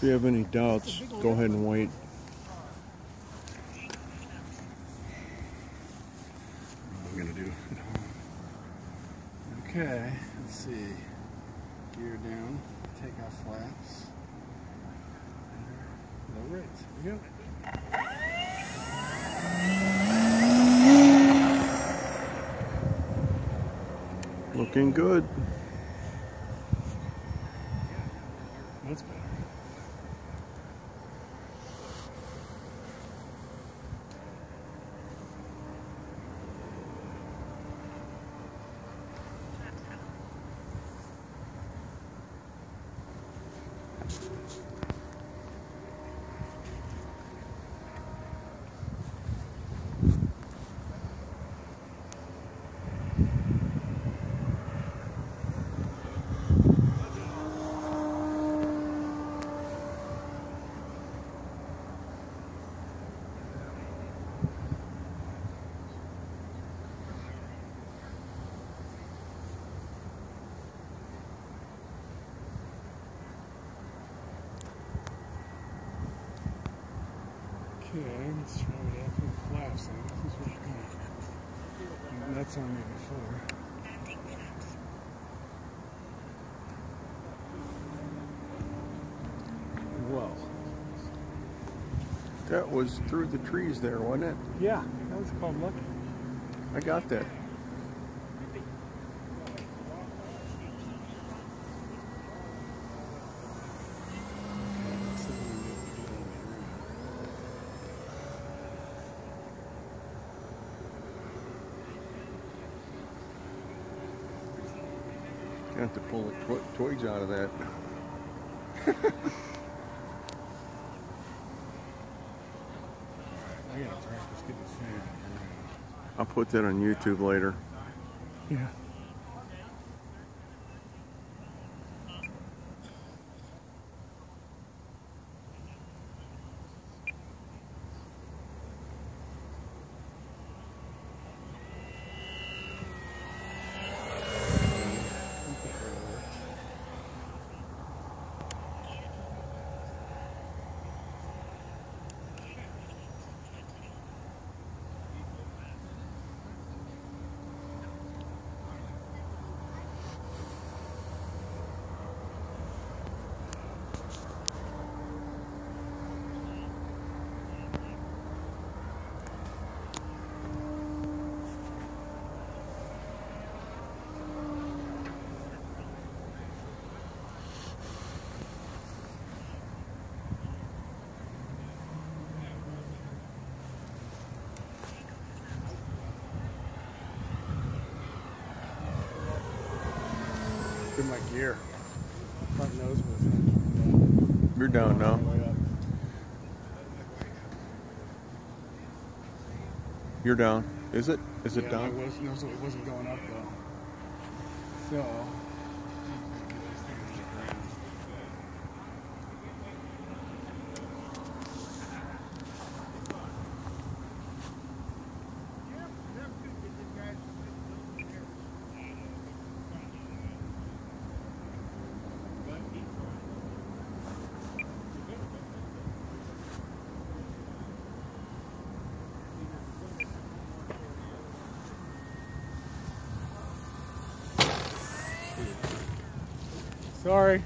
If you have any doubts, go ahead and wait. I'm gonna do. Okay, let's see. Gear down, take off flaps. Low rates. Here we go. Looking good. That's better. あ! Okay, let's try it out with flaps. This is what kind That's on me before. Well, That was through the trees there, wasn't it? yeah, that was called lucky. I got that. Got to pull the twi- twigs out of that. I gotta practice getting the fan. I'll put that on YouTube later. Yeah. My gear. Front nose was You're down now. You're down. Is it? Is it yeah, down? It, was, no, so it wasn't going up though. So. Sorry.